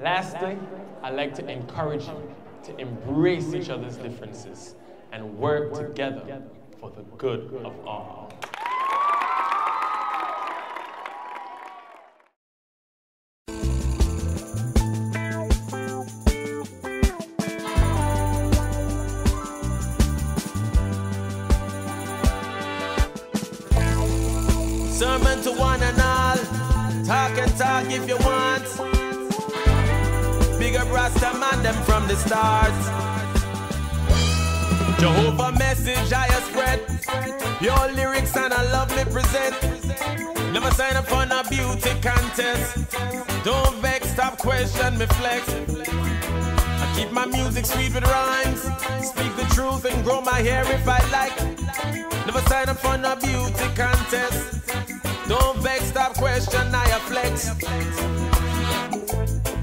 Lastly, I'd like to encourage you to embrace each other's differences and work together for the good of all. Sermon to one and all. Talk and talk if you want. Big up Rasta man them from the start. Jehovah message I have spread. Your lyrics and I love me present. Never sign up for no beauty contest. Don't vex, stop question me flex. I keep my music sweet with rhymes. Speak the truth and grow my hair if I like. Never sign up for no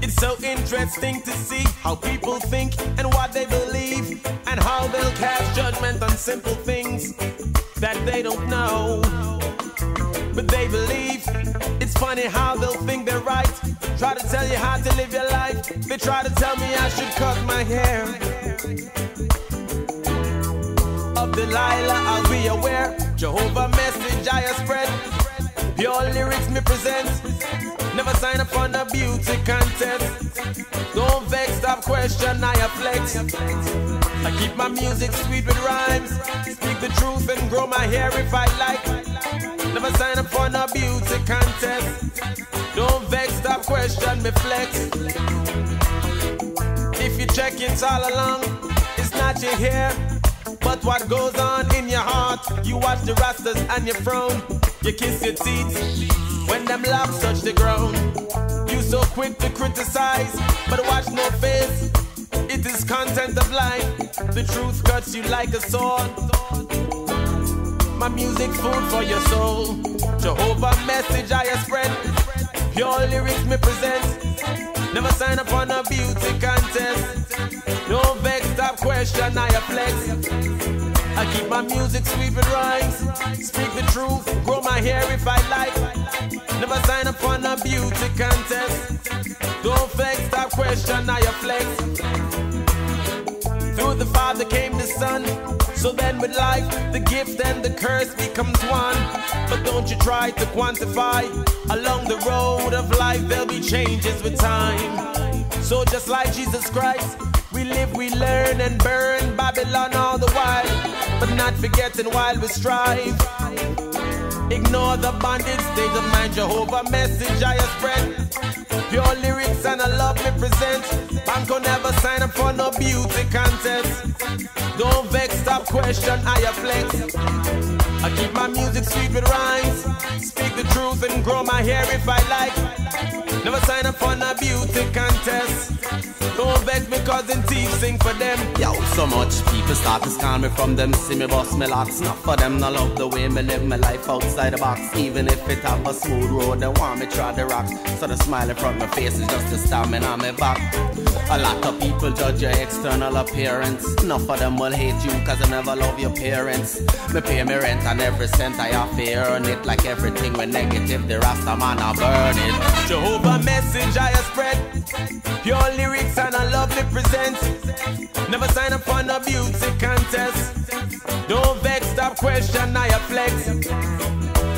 It's so interesting to see how people think and what they believe, and how they'll cast judgment on simple things that they don't know. But they believe it's funny how they'll think they're right. Try to tell you how to live your life. They try to tell me I should cut my hair. Of Delilah, I'll be aware. Jehovah message I spread. Pure lyrics me present. Never sign up for the beauty contest. Don't vex, stop question, I flex. I keep my music sweet with rhymes. Speak the truth and grow my hair if I like. Never sign up for no beauty contest. Don't vex, stop question, me flex. If you check it all along, it's not your hair. But what goes on in your heart? You watch the rastas and you frown. You kiss your teeth when them locks touch the ground. You so quick to criticize, but watch no face. It is content of life. The truth cuts you like a sword. My music food for your soul. Jehovah message I spread. Pure lyrics me present. Never sign up on a beauty contest. Don't vex, stop question, I flex. I keep my music sweet with rhymes. Speak the truth, grow my hair if I like. Never sign up on a beauty contest. Don't vex, stop question, I flex. Through the Father came the Son. So then with life, the gift and the curse becomes one. But don't you try to quantify. Along the road of life, there'll be changes with time. So just like Jesus Christ, we live, we learn and burn Babylon all the while. But not forgetting while we strive. Ignore the bondage, state of mind, Jehovah message I spread. Pure lyrics and I love me. Banko never sign up for no beauty contest. Don't vex, stop question, I flex. I keep my music sweet with rhymes. Speak the truth and grow my hair if I like. Never sign up for no beauty contest. Don't vex because in sing for them. Yo, so much people start to scan me from them, see me bust me locks. Not for them, no love the way me live my life outside the box. Even if it have a smooth road, they want me try the rocks. So the smiling from my face is just a stamina on my back. A lot of people judge your external appearance. Enough of them will hate you cause I never love your parents. Me pay me rent and every cent I have to earn it. Like everything when negative, the Rasta man I burn it. Jehovah message I spread. Pure lyrics and I love me present. Never sign up for no beauty contest. Don't vex, stop question, I flex.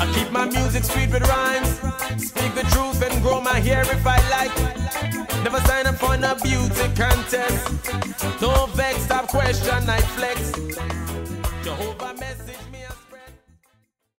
I keep my music sweet with rhymes. Speak the truth and grow my hair if I like. Never sign up for no beauty contest. Don't vex, stop question, I flex. Jehovah